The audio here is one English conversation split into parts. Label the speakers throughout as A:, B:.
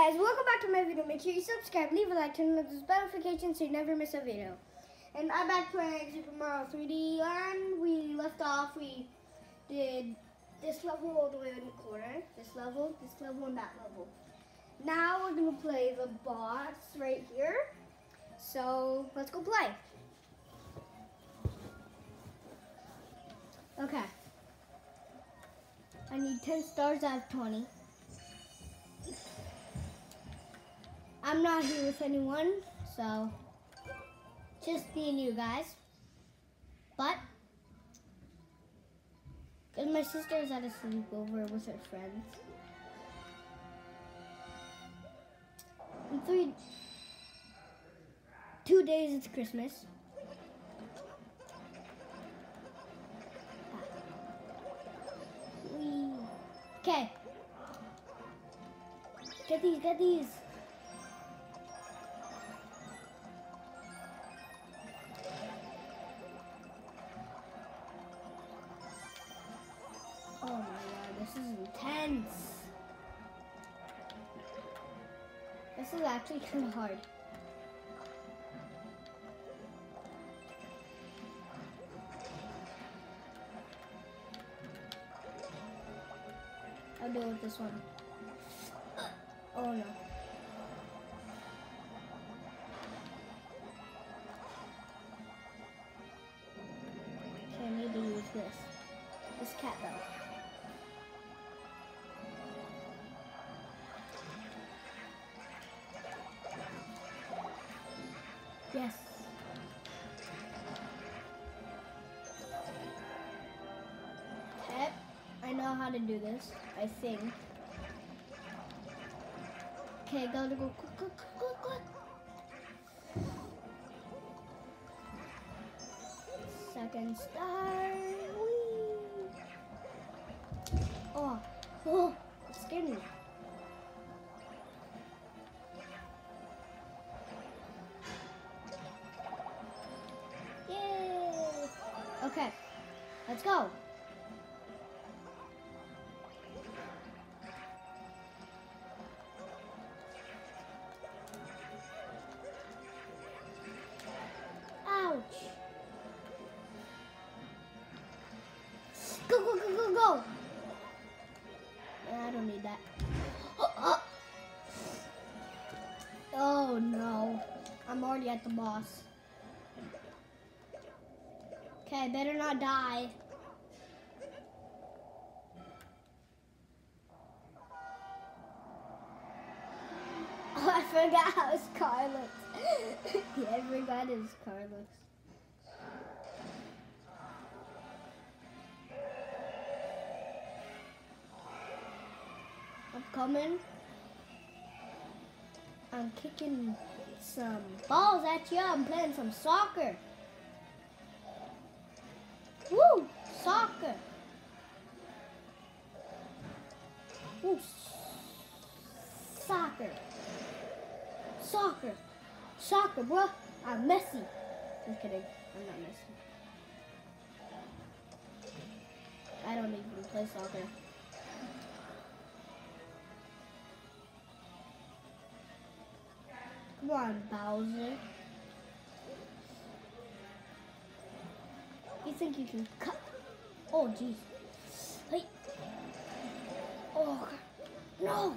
A: guys, welcome back to my video. Make sure you subscribe, leave a like, turn on those notifications so you never miss a video. And I'm back playing Super Mario 3D and we left off, we did this level all the way in the corner, this level, this level, and that level. Now we're gonna play the boss right here. So let's go play. Okay. I need 10 stars out of 20. I'm not here with anyone, so just me and you guys. But, my sister is at a sleepover with her friends. In three, two days it's Christmas. Okay. Get these, get these. Oh my god, this is intense. This is actually kind of hard. I'll do it with this one. Oh no. Okay, I need to use this. This cat though. Know how to do this, I think. Okay, gotta go quick, quick, quick, quick. Second star. Whee! Oh, oh, it scared me. Yay! Okay, let's go. Already at the boss. Okay, better not die. Oh, I forgot how his car looks. yeah, car looks. I'm coming. I'm kicking some balls at you. I'm playing some soccer. Woo! Soccer. Woo! Soccer. Soccer. Soccer, bro. I'm Messi. Just kidding. I'm not messy. I don't even play soccer. Come on, Bowser. You think you can cut? Oh, jeez. Hey. Oh, no.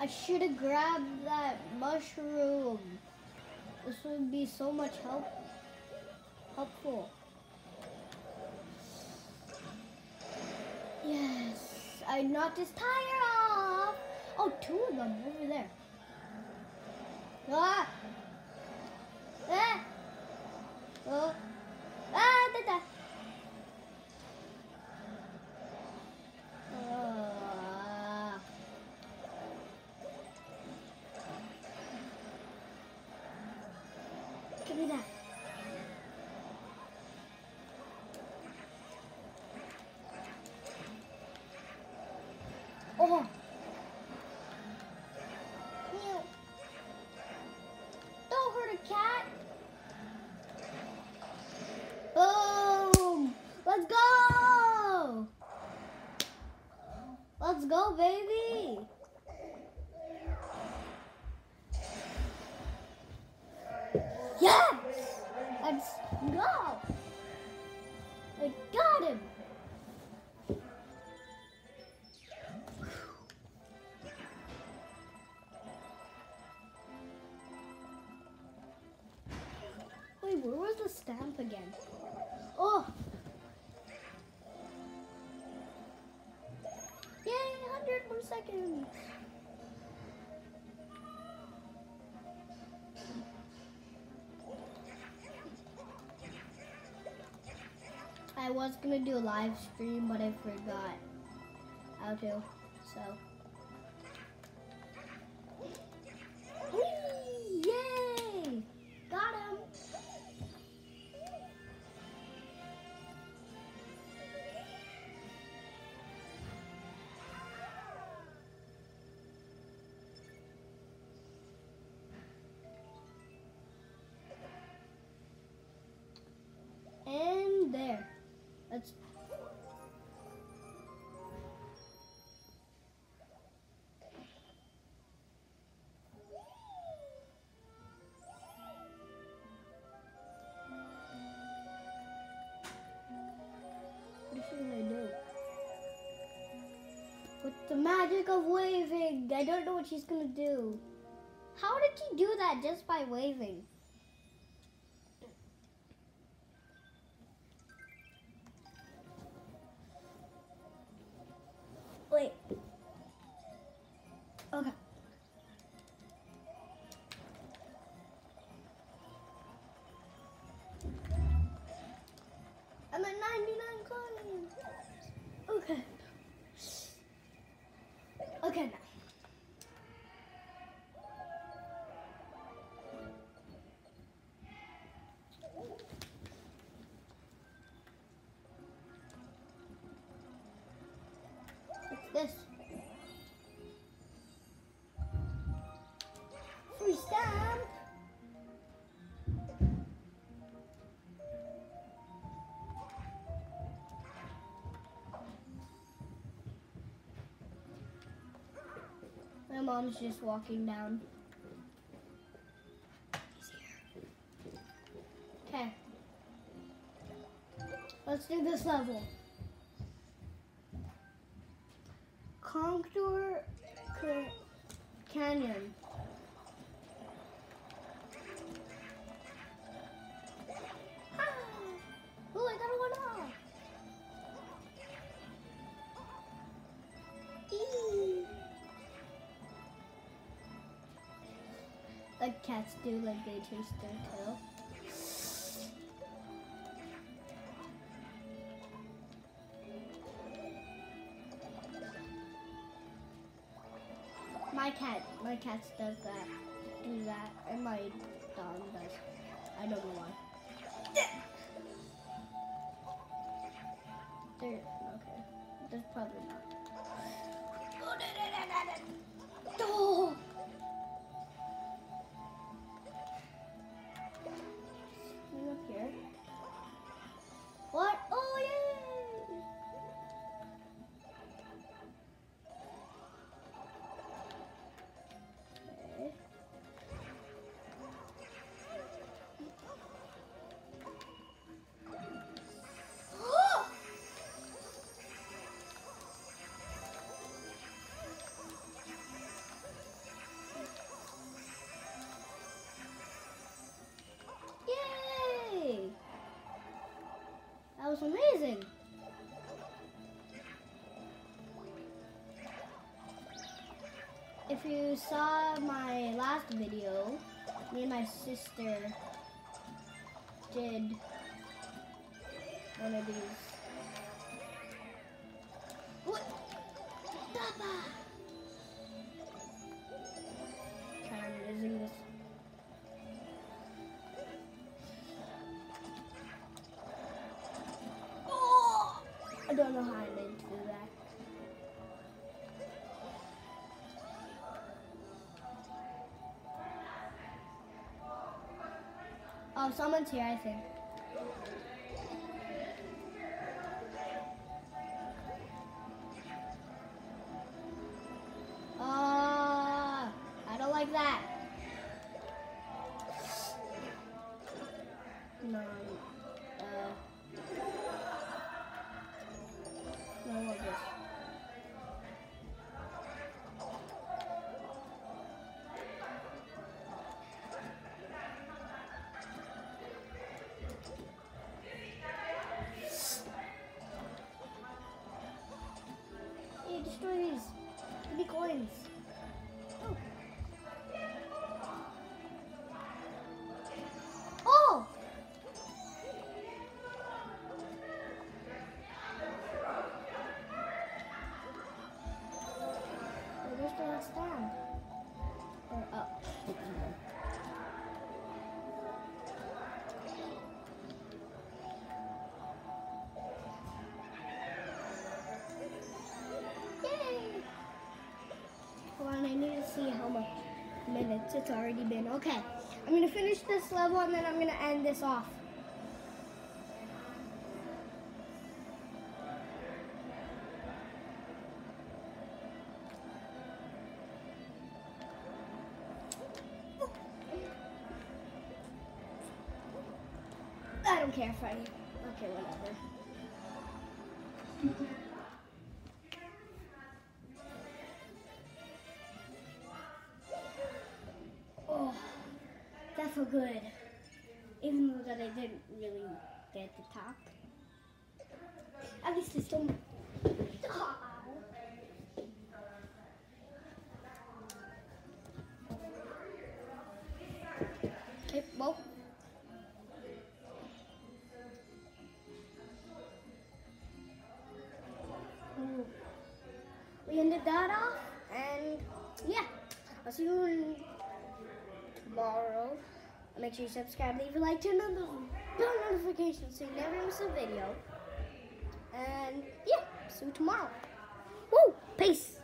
A: I should have grabbed that mushroom. This would be so much help helpful. Yes, I knocked his tire off. Oh, two of them over there. Ah! Ah! Oh! do. Oh. Don't hurt a cat. Boom. Let's go. Let's go, baby. Got him. Wait, where was the stamp again? Oh! Yay, 100 more seconds! I was gonna do a live stream, but I forgot how to, so. The magic of waving, I don't know what she's gonna do. How did she do that just by waving? Wait. Okay. My mom's just walking down. Okay. Let's do this level. Conkdor Canyon. Ah! Oh, I got a one off. Like cats do, like they chase their tail. My cat, my cat does that, do that, and my dog does. I don't know why. There, okay. There's probably not. Amazing. If you saw my last video, me and my sister did one of these. What? Papa! don't know how I'm meant to do that. Oh, someone's here, I think. Coins. Oh. Oh! Where's the last stand? Or up? It's already been. Okay, I'm gonna finish this level and then I'm gonna end this off. Felt good. Even though that I didn't really get the top. At least it's still. Okay, well. We ended that off, and yeah, I'll see you tomorrow. Make sure you subscribe, leave a like, turn on the bell notifications so you never miss a video. And yeah, see you tomorrow. Woo! Peace!